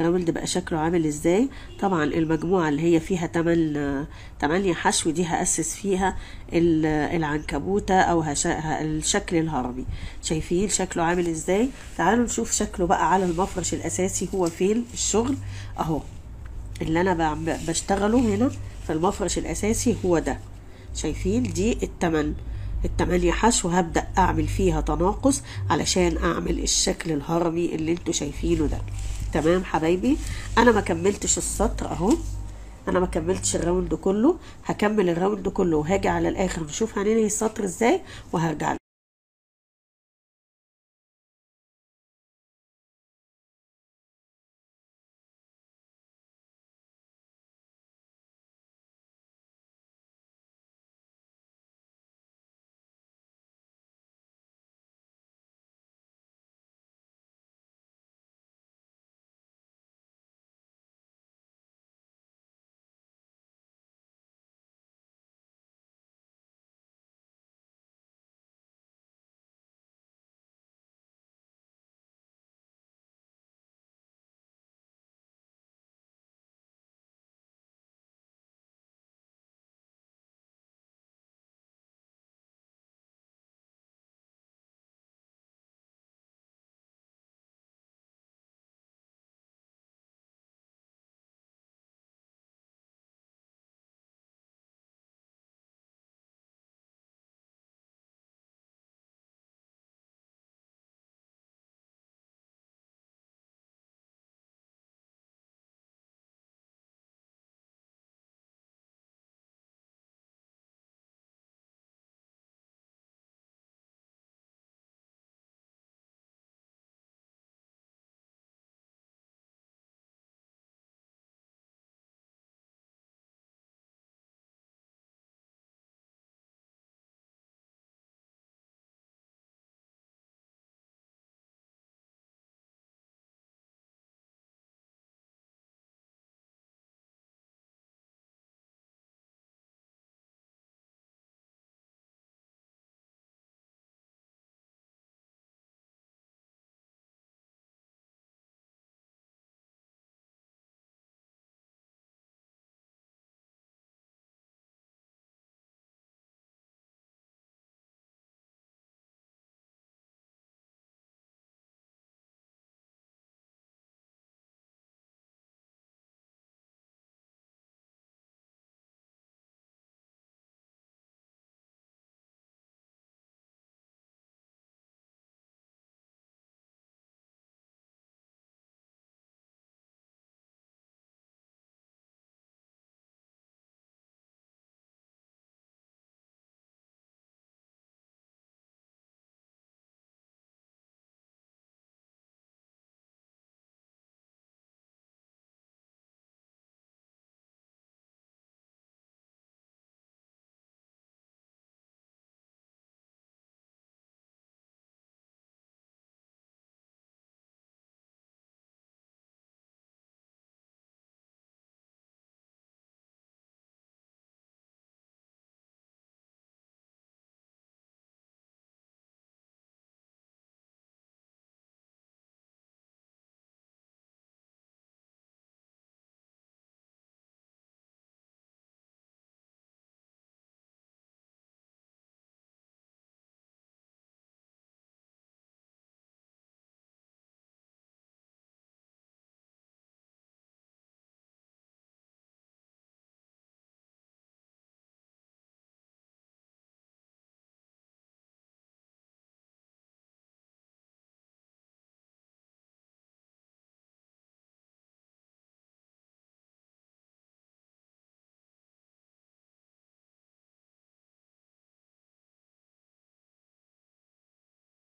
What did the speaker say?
الراوند بقى شكله عامل إزاي؟ طبعا المجموعة اللي هي فيها تمن تمانية حشو دي هأسس فيها ال- العنكبوتة أو هش- ه- الشكل الهرمي. شايفين شكله عامل إزاي؟ تعالوا نشوف شكله بقى على المفرش الأساسي هو فين؟ الشغل. أهو. اللي أنا بشتغله هنا في المفرش الأساسي هو ده. شايفين؟ دي التمن. التمانية حشو هبدأ أعمل فيها تناقص علشان أعمل الشكل الهرمي اللي أنتوا شايفينه ده. تمام حبايبي؟ أنا ما كملتش السطر أهو. أنا ما كملتش ال round كله. هكمل ال round كله وهاجي على الآخر. نشوف هننهي السطر إزاي وهرجع